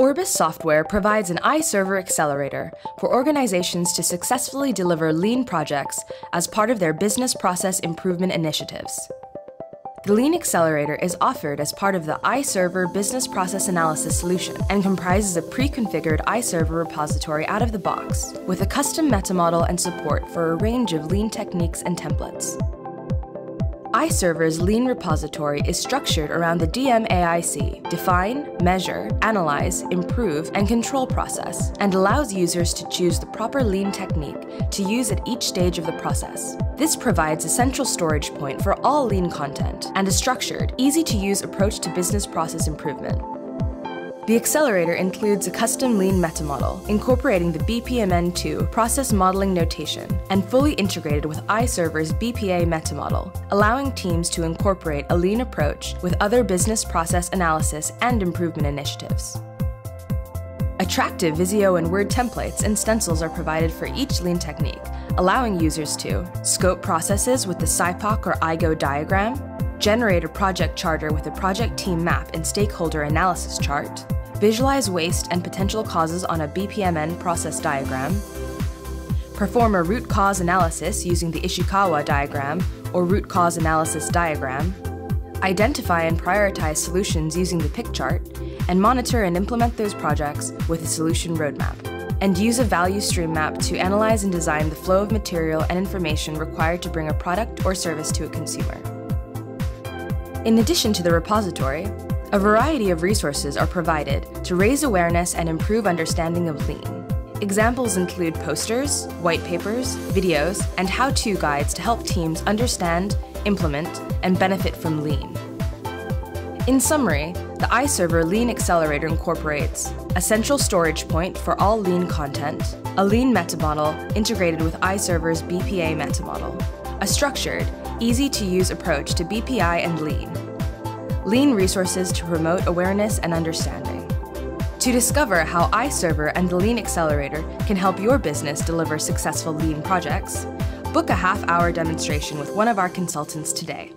Orbus Software provides an iServer accelerator for organizations to successfully deliver lean projects as part of their business process improvement initiatives. The Lean Accelerator is offered as part of the iServer Business Process Analysis solution and comprises a pre-configured iServer repository out of the box with a custom meta model and support for a range of lean techniques and templates iServer's Lean repository is structured around the DMAIC define, measure, analyze, improve, and control process, and allows users to choose the proper Lean technique to use at each stage of the process. This provides a central storage point for all Lean content and a structured, easy to use approach to business process improvement. The accelerator includes a custom lean meta model, incorporating the BPMN2 process modeling notation, and fully integrated with iServer's BPA meta model, allowing teams to incorporate a lean approach with other business process analysis and improvement initiatives. Attractive Visio and Word templates and stencils are provided for each lean technique, allowing users to scope processes with the SIPOC or IGO diagram, generate a project charter with a project team map and stakeholder analysis chart, visualize waste and potential causes on a BPMN process diagram, perform a root cause analysis using the Ishikawa diagram or root cause analysis diagram, identify and prioritize solutions using the PIC chart, and monitor and implement those projects with a solution roadmap and use a value stream map to analyze and design the flow of material and information required to bring a product or service to a consumer. In addition to the repository, a variety of resources are provided to raise awareness and improve understanding of Lean. Examples include posters, white papers, videos, and how-to guides to help teams understand, implement, and benefit from Lean. In summary, the iServer Lean Accelerator incorporates a central storage point for all Lean content, a Lean meta model integrated with iServer's BPA meta model, a structured, easy-to-use approach to BPI and Lean, Lean resources to promote awareness and understanding. To discover how iServer and the Lean Accelerator can help your business deliver successful Lean projects, book a half-hour demonstration with one of our consultants today.